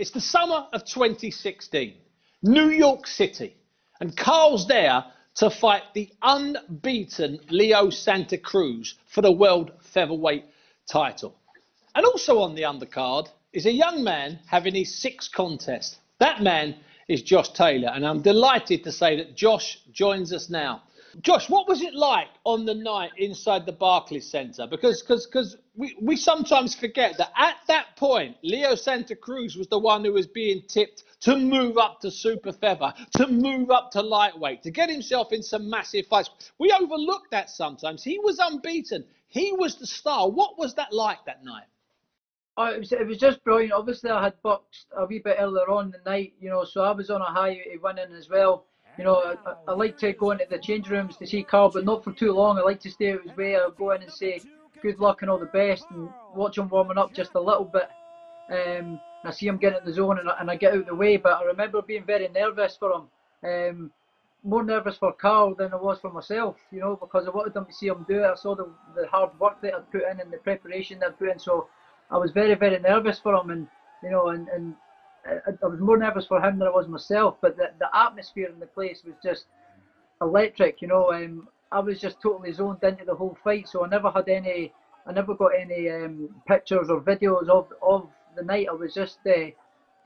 It's the summer of 2016, New York City, and Carl's there to fight the unbeaten Leo Santa Cruz for the world featherweight title. And also on the undercard is a young man having his sixth contest. That man is Josh Taylor, and I'm delighted to say that Josh joins us now. Josh, what was it like on the night inside the Barclays Centre? Because because because we, we sometimes forget that at that point, Leo Santa Cruz was the one who was being tipped to move up to super feather, to move up to lightweight, to get himself in some massive fights. We overlook that sometimes. He was unbeaten. He was the star. What was that like that night? Oh, it was it was just brilliant. Obviously, I had boxed a wee bit earlier on the night, you know, so I was on a high winning as well. You know, I, I like to go into the change rooms to see Carl, but not for too long. I like to stay out of his way. I'll go in and say good luck and all the best, and watch him warming up just a little bit. Um, I see him getting in the zone, and I, and I get out of the way. But I remember being very nervous for him. Um, more nervous for Carl than I was for myself, you know, because I wanted them to see him do it. I saw the, the hard work that I'd put in and the preparation that I'd put in. So I was very, very nervous for him, and you know, and, and I, I was more nervous for him than I was myself. But the, the atmosphere in the place was just electric. You know, um, I was just totally zoned into the whole fight, so I never had any, I never got any um, pictures or videos of of the night. I was just uh,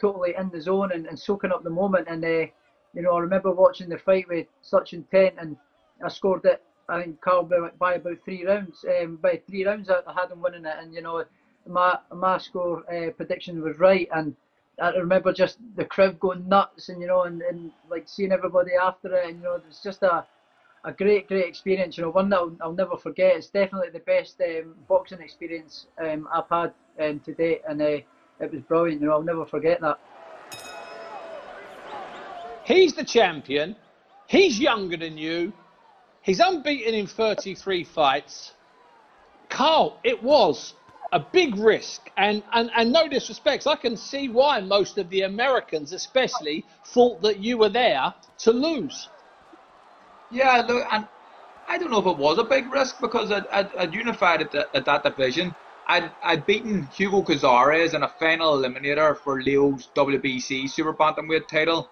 totally in the zone and, and soaking up the moment. And uh, you know, I remember watching the fight with such intent, and I scored it. I think Carl by, by about three rounds. Um, by three rounds, I, I had him winning it, and you know, my my score uh, prediction was right, and I remember just the crowd going nuts, and you know, and, and like seeing everybody after it, and you know, it's just a a great, great experience. You know, one that I'll, I'll never forget. It's definitely the best um, boxing experience um, I've had um, to date, and uh, it was brilliant. You know, I'll never forget that. He's the champion. He's younger than you. He's unbeaten in 33 fights. Carl, it was a big risk, and, and, and no disrespect, I can see why most of the Americans, especially, thought that you were there to lose. Yeah, look, and I don't know if it was a big risk because I'd, I'd, I'd unified at, the, at that division. I'd, I'd beaten Hugo Cazares in a final eliminator for Leo's WBC Super Bantamweight title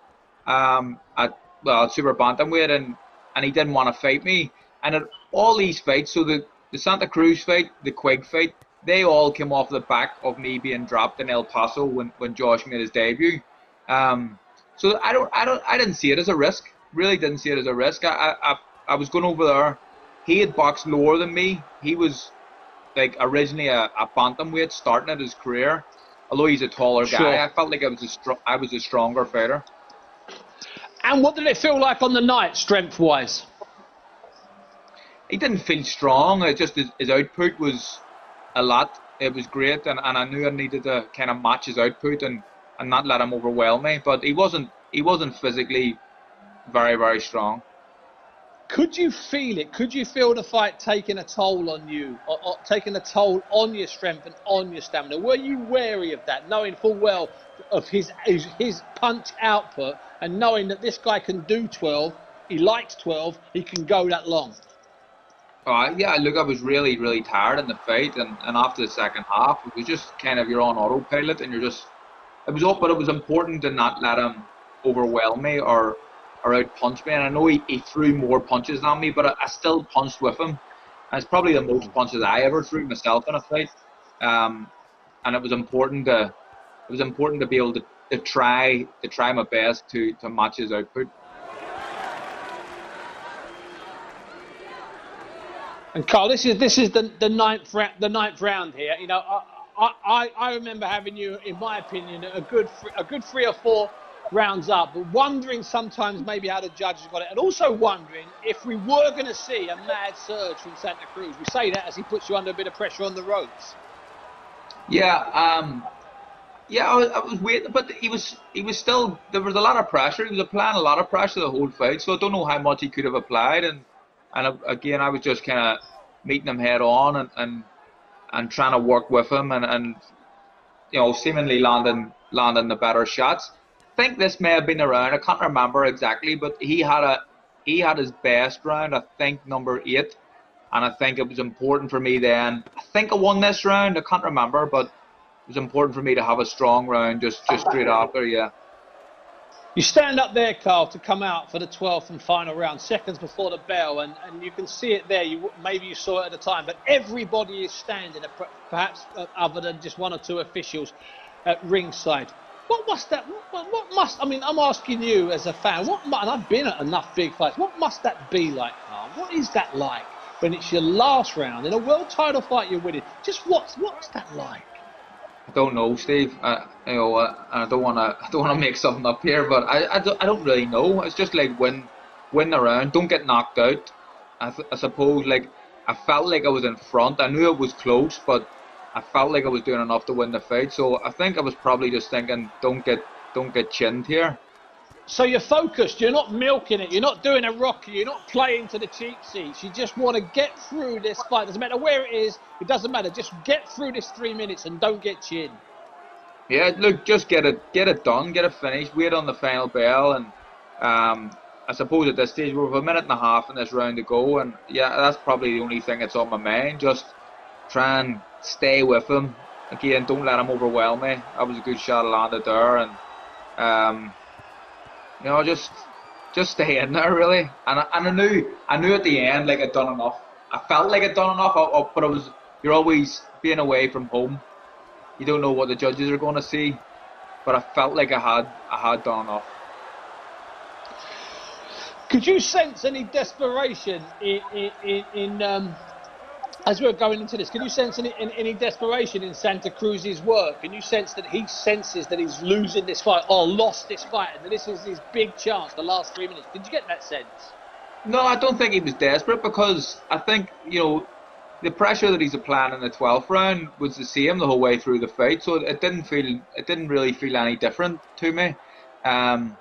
um, at well Super Bantamweight, and and he didn't want to fight me. And at all these fights, so the the Santa Cruz fight, the Quig fight, they all came off the back of me being dropped in El Paso when, when Josh made his debut. Um, so I don't, I don't, I didn't see it as a risk. Really didn't see it as a risk. I, I, I was going over there. He had boxed lower than me. He was like originally a, a bantamweight starting at his career. Although he's a taller guy, sure. I felt like I was a str- I was a stronger fighter. And what did it feel like on the night, strength wise? He didn't feel strong. It just his, his output was a lot. It was great, and, and I knew I needed to kind of match his output and, and not let him overwhelm me. But he wasn't he wasn't physically very very strong. Could you feel it? Could you feel the fight taking a toll on you, or, or taking a toll on your strength and on your stamina? Were you wary of that, knowing full well of his his, his punch output and knowing that this guy can do 12, he likes 12, he can go that long? Yeah, look, I was really, really tired in the fight, and, and after the second half, it was just kind of you're on autopilot, and you're just it was up, but it was important to not let him overwhelm me or or out punch me. And I know he, he threw more punches than me, but I, I still punched with him. And it's probably the most punches I ever threw myself in a fight. Um, and it was important to it was important to be able to, to try to try my best to to match his output. And Carl, this is this is the the ninth round, the ninth round here. You know, I, I I remember having you, in my opinion, a good a good three or four rounds up, but wondering sometimes maybe how the judges got it, and also wondering if we were going to see a mad surge from Santa Cruz. We say that as he puts you under a bit of pressure on the ropes. Yeah, um, yeah, I was, I was waiting, but he was he was still there was a lot of pressure. He was applying a lot of pressure the whole fight, so I don't know how much he could have applied and and uh, again, I was just kind of meeting him head on and, and and trying to work with him and, and you know seemingly landing landing the better shots. I think this may have been around. I can't remember exactly, but he had a he had his best round. I think number eight, and I think it was important for me then. I think I won this round. I can't remember, but it was important for me to have a strong round just just straight after. Yeah. You stand up there, Carl, to come out for the 12th and final round, seconds before the bell, and, and you can see it there. You maybe you saw it at the time, but everybody is standing, perhaps uh, other than just one or two officials at ringside. What must that? What, what must? I mean, I'm asking you as a fan. What? And I've been at enough big fights. What must that be like, Carl? What is that like when it's your last round in a world title fight you're winning? Just what's what's that like? I don't know, Steve. I, you know, I, don't want to. I don't want to make something up here, but I, I, don't, I don't really know. It's just like win, win the round. Don't get knocked out. I, I suppose like I felt like I was in front. I knew it was close, but I felt like I was doing enough to win the fight. So I think I was probably just thinking, don't get, don't get chinned here. So you're focused. You're not milking it. You're not doing a rocky. You're not playing to the cheap seats. You just want to get through this fight. Doesn't matter where it is. It doesn't matter. Just get through this three minutes and don't get chinned. Yeah, look, just get it, get it done, get it finished. Wait on the final bell, and um, I suppose at this stage we're a minute and a half in this round to go, and yeah, that's probably the only thing that's on my mind. Just try and stay with him. Again, don't let him overwhelm me. That was a good shot landed there, and um, you know, just just stay in there really. And I, and I knew I knew at the end like I'd done enough. I felt like I'd done enough, but it was you're always being away from home. You don't know what the judges are going to see, but I felt like I had I had done enough. Could you sense any desperation in in, in um, as we're going into this, can you sense any, any, desperation in Santa Cruz's work? Can you sense that he senses that he's losing this fight or lost this fight, and that this is his big chance, the last three minutes? Did you get that sense? No, I don't think he was desperate because I think you know the pressure that he's applying in the 12th round was the same the whole way through the fight, so it didn't feel it didn't really feel any different to me. Um,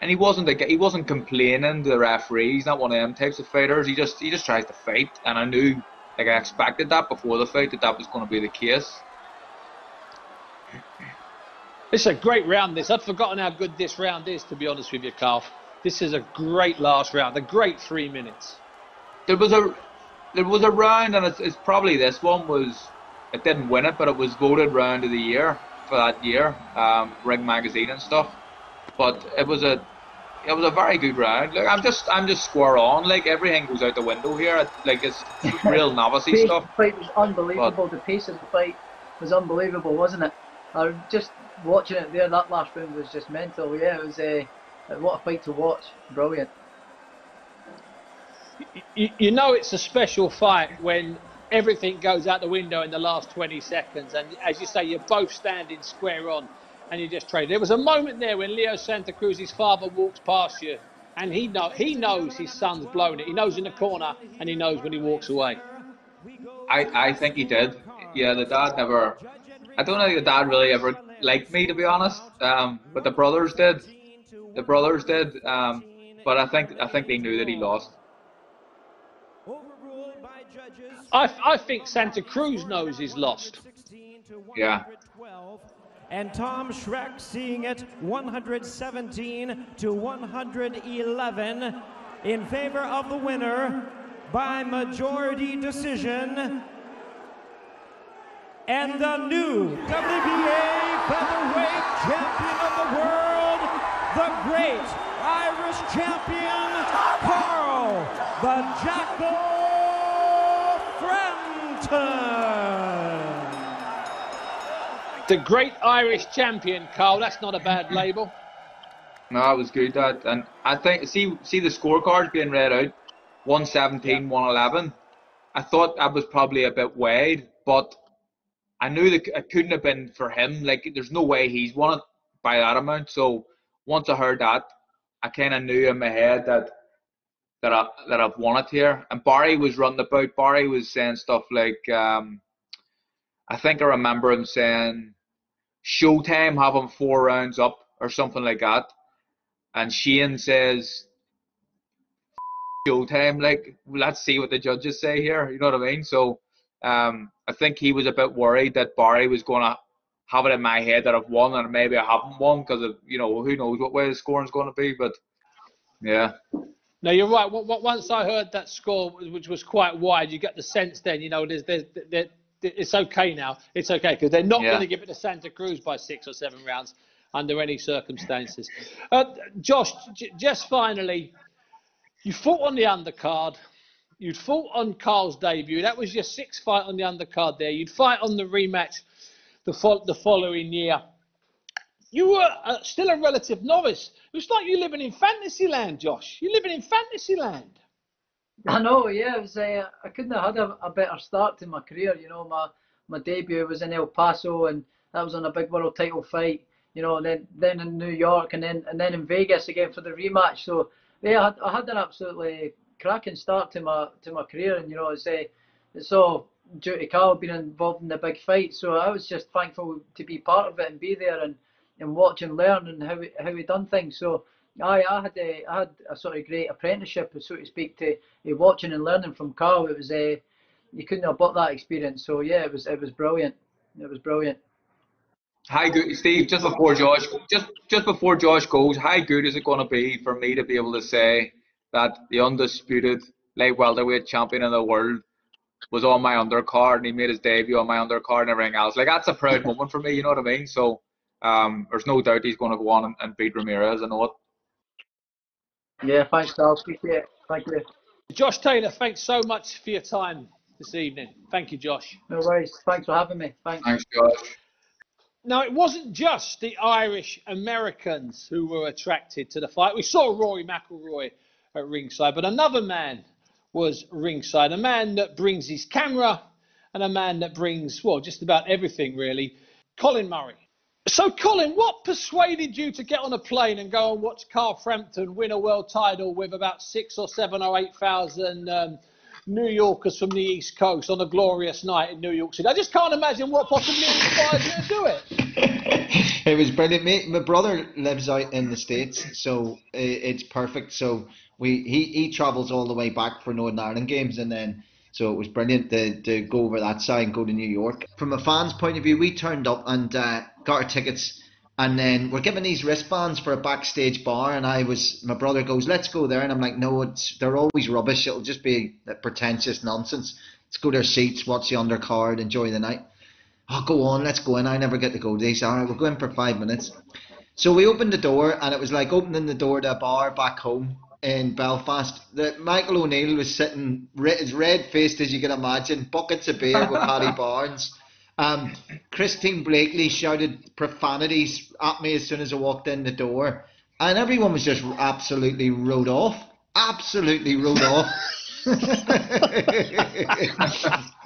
and he wasn't a, he wasn't complaining to the referee. He's not one of them types of fighters. He just he just tries to fight, and I knew like I expected that before the fight that that was going to be the case. It's a great round. This I'd forgotten how good this round is. To be honest with you, Carl, this is a great last round. A great three minutes. There was a there was a round, and it's, it's probably this one was. It didn't win it, but it was voted round of the year for that year, um, Ring Magazine and stuff. But it was a it was a very good round. Like I'm just I'm just square on. Like everything goes out the window here. Like it's real novice stuff. The fight was unbelievable. But, the pace of the fight was unbelievable, wasn't it? I was just watching it there. That last round was just mental. Yeah, it was a uh, what a fight to watch. Brilliant. You, know it's a special fight when everything goes out the window in the last 20 seconds, and as you say, you're both standing square on and you just trade. There was a moment there when Leo Santa Cruz's father walks past you, and he know he knows his son's blown it. He knows in the corner, and he knows when he walks away. I I think he did. Yeah, the dad never. I don't think the dad really ever liked me to be honest. Um, but the brothers did. The brothers did. Um, but I think I think they knew that he lost. I, I think Santa Cruz knows he's lost. Yeah and Tom Schreck seeing it 117 to 111 in favor of the winner by majority decision. And the new WBA featherweight champion of the world, the great Irish champion, Carl the Jackal Frampton. The great Irish champion, Carl. That's not a bad label. No, it was good. That and I think see see the scorecards being read out, 117, yeah. 111. I thought that was probably a bit wide, but I knew that it couldn't have been for him. Like there's no way he's won it by that amount. So once I heard that, I kind of knew in my head that that I that I've won it here. And Barry was running about. Barry was saying stuff like, um, I think I remember him saying Showtime having four rounds up or something like that. And Shane says, Showtime, like, let's see what the judges say here. You know what I mean? So um, I think he was a bit worried that Barry was going to have it in my head that I've won and maybe I haven't won because of, you know, who knows what way the scoring's going to be. But yeah. No, you're right. Once I heard that score, which was quite wide, you get the sense then, you know, there's, there's, there, it's okay now. It's okay because they're not Yeah. going to give it to Santa Cruz by six or seven rounds under any circumstances. Uh, Josh, j- just finally, you fought on the undercard. You'd fought on Carl's debut. That was your sixth fight on the undercard there. You'd fight on the rematch the, fo- the following year. You were uh, still a relative novice. It's like you're living in fantasy land, Josh. You're living in fantasy land. I know, yeah. Was, uh, I couldn't have had a, a better start to my career. You know, my my debut was in El Paso, and that was on a big world title fight. You know, then then in New York, and then and then in Vegas again for the rematch. So yeah, I had, I had an absolutely cracking start to my to my career, and you know, it's uh, it's all due to Carl being involved in the big fight. So I was just thankful to be part of it and be there and and watch and learn and how how he done things. So I I had a I had a sort of great apprenticeship, so to speak, to uh, watching and learning from Carl. It was a you couldn't have bought that experience. So yeah, it was it was brilliant. It was brilliant. Hi, good, Steve? Just before Josh, just just before Josh goes, how good is it going to be for me to be able to say that the undisputed light welterweight champion in the world was on my undercard and he made his debut on my undercard and everything else? Like that's a proud moment for me. You know what I mean? So um, there's no doubt he's going to go on and, and beat Ramirez. I know it. Yeah, thanks, Carl. Appreciate it. Thank you. Josh Taylor, thanks so much for your time this evening. Thank you, Josh. No worries. Thanks for having me. Thanks. Thanks, Josh. Now, it wasn't just the Irish Americans who were attracted to the fight. We saw Rory McIlroy at ringside, but another man was ringside. A man that brings his camera and a man that brings, well, just about everything, really. Colin Murray. So, Colin, what persuaded you to get on a plane and go and watch Carl Frampton win a world title with about six or seven or eight thousand um, New Yorkers from the East Coast on a glorious night in New York City? I just can't imagine what possibly inspired you to do it. it was brilliant. Mate, my brother lives out in the states, so it's perfect. So we he, he travels all the way back for Northern Ireland games, and then so it was brilliant to, to go over that side and go to New York. From a fan's point of view, we turned up and uh, got our tickets, and then we're given these wristbands for a backstage bar, and I was my brother goes, "Let's go there," and I'm like, "No, it's they're always rubbish. It'll just be pretentious nonsense. Let's go to our seats, watch the undercard, enjoy the night." oh, go on, let's go in. I never get to go to these. All right, we'll go in for five minutes. So we opened the door, and it was like opening the door to a bar back home in Belfast. that Michael O'Neill was sitting re- as red faced as you can imagine, buckets of beer with Paddy Barnes. Um, Christine Bleakley shouted profanities at me as soon as I walked in the door, and everyone was just absolutely rode off. Absolutely rode off. it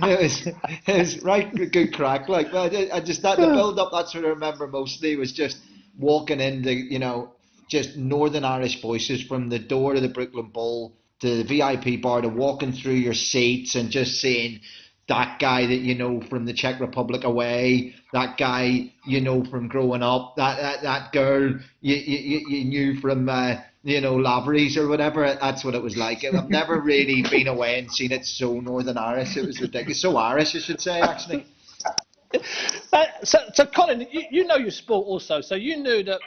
was it was right good crack. Like I, I just that the build up. That's what I remember mostly was just walking into you know just Northern Irish voices from the door to the Brooklyn Bowl to the VIP bar to walking through your seats and just seeing that guy that you know from the Czech Republic away, that guy you know from growing up, that that, that girl you, you, you knew from uh, you know Lavery's or whatever. That's what it was like. I've never really been away and seen it so Northern Irish. It was ridiculous. So Irish, I should say, actually. Uh, so, so Colin, you, you know your sport also, so you knew that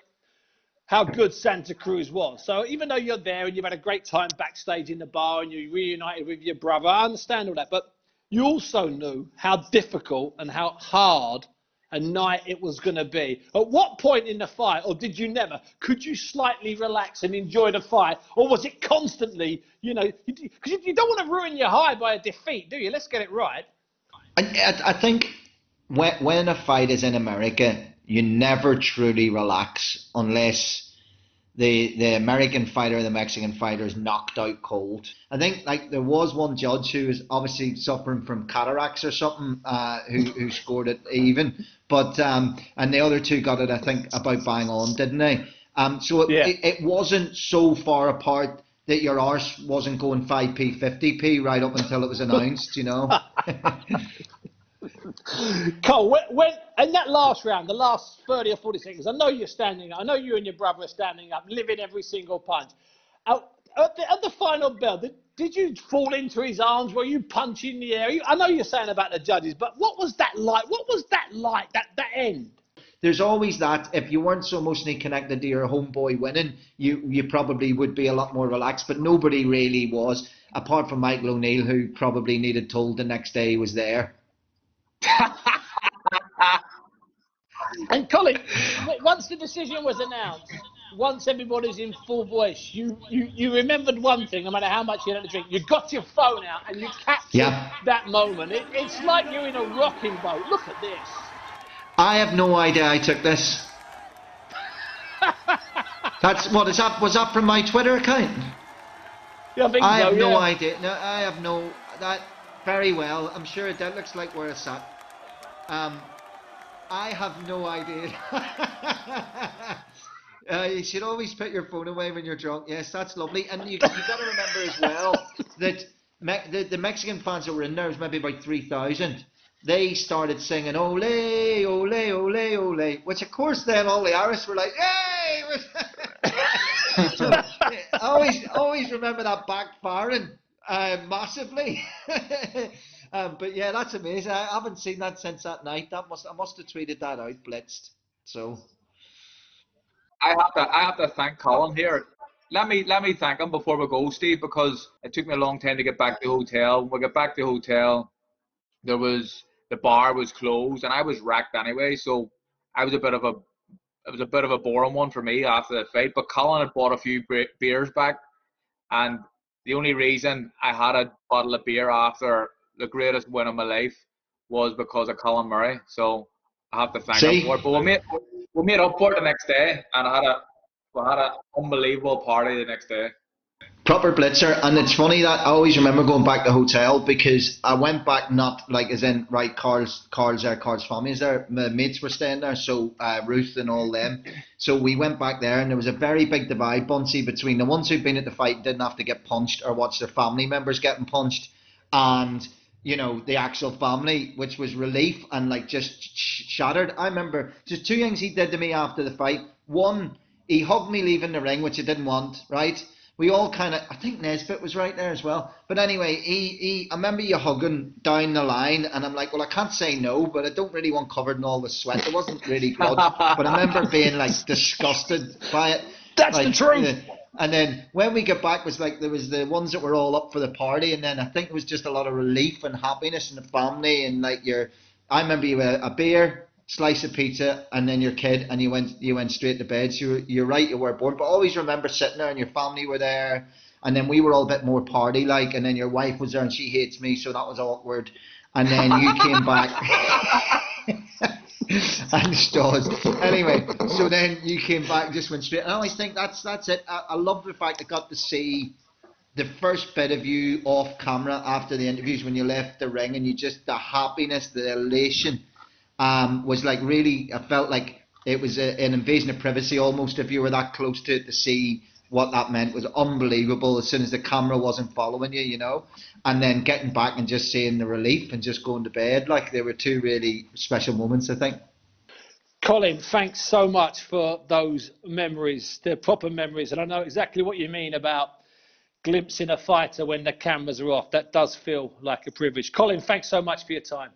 how good Santa Cruz was. So even though you're there and you've had a great time backstage in the bar and you reunited with your brother, I understand all that, but you also knew how difficult and how hard a night it was going to be. At what point in the fight, or did you never, could you slightly relax and enjoy the fight, or was it constantly, you know, because you, don't want to ruin your high by a defeat, do you? Let's get it right. I, I, I think when, when a fight is in America, you never truly relax unless the the American fighter or the Mexican fighter is knocked out cold. I think like there was one judge who was obviously suffering from cataracts or something, uh, who who scored it even. But um, and the other two got it, I think, about bang on, didn't they? Um, so it, Yeah. it, it wasn't so far apart that your arse wasn't going 5p, 50p right up until it was announced, you know. Cole, when, when in that last round, the last 30 or 40 seconds, I know you're standing up. I know you and your brother are standing up, living every single punch. At, at, the, at the final bell, did, did you fall into his arms? Were you punching the air? You, I know you're saying about the judges, but what was that like? What was that like, that, that end? there's always that if you weren't so emotionally connected to your homeboy winning, you you probably would be a lot more relaxed. But nobody really was, apart from Michael O'Neill, who probably needed told the next day he was there. And Colin, once the decision was announced, once everybody's in full voice, you, you, you remembered one thing, no matter how much you had to drink. You got your phone out and you captured Yeah. that moment. It, it's like you're in a rocking boat. Look at this. I have no idea I took this. That's what is that? Was that from my Twitter account? Yeah, I think I so, have no idea. No, I have no that very well. I'm sure that looks like where it's at. Um, I have no idea. uh, you should always put your phone away when you're drunk. Yes, that's lovely. And you you got to remember as well that Me- the the Mexican fans that were in there was maybe about three thousand. They started singing "Ole, Ole, Ole, Ole," which of course then all the Irish were like, "Yay!" so, always always remember that backfiring uh, massively. um, but yeah, that's amazing. I haven't seen that since that night. That must I must have tweeted that out, blitzed. So I have to I have to thank Colin here. Let me let me thank him before we go, Steve, because it took me a long time to get back to the hotel. When we got back to the hotel, there was the bar was closed and I was wrecked anyway, so I was a bit of a it was a bit of a boring one for me after the fight. But Colin had bought a few beers back, and the only reason I had a bottle of beer after the greatest win of my life was because of Colin Murray. So I have to thank See? him for it. But we made we made up for it the next day, and I had a we had an unbelievable party the next day. proper blitzer, and it's funny that I always remember going back to the hotel because I went back not like as in right Carl's Carl's there, Carl's family is there, my mates were staying there, so uh, Ruth and all them. So we went back there, and there was a very big divide, Bunsey, between the ones who'd been at the fight and didn't have to get punched or watch their family members getting punched, and you know the actual family, which was relief and like just sh- shattered. I remember just two things he did to me after the fight. One, he hugged me leaving the ring, which I didn't want, right? we all kind of, I think Nesbitt was right there as well. But anyway, he, he, I remember you hugging down the line, and I'm like, well, I can't say no, but I don't really want covered in all the sweat. It wasn't really blood, but I remember being like disgusted by it. That's the truth. uh, and then when we get back, was like there was the ones that were all up for the party, and then I think it was just a lot of relief and happiness in the family, and like your, I remember you had a beer, slice of pizza, and then your kid, and you went you went straight to bed. So you're, you're right, you were born, but always remember sitting there, and your family were there, and then we were all a bit more party like, and then your wife was there, and she hates me, so that was awkward, and then you came back. and stars. Anyway, so then you came back, just went straight. And I always think that's that's it. I, I love the fact I got to see the first bit of you off camera after the interviews when you left the ring, and you just the happiness, the elation, um, was like really. I felt like it was a, an invasion of privacy almost. If you were that close to it, to see what that meant was unbelievable. As soon as the camera wasn't following you, you know, and then getting back and just seeing the relief and just going to bed, like there were two really special moments. I think. Colin, thanks so much for those memories. They're proper memories, and I know exactly what you mean about glimpsing a fighter when the cameras are off. That does feel like a privilege. Colin, thanks so much for your time.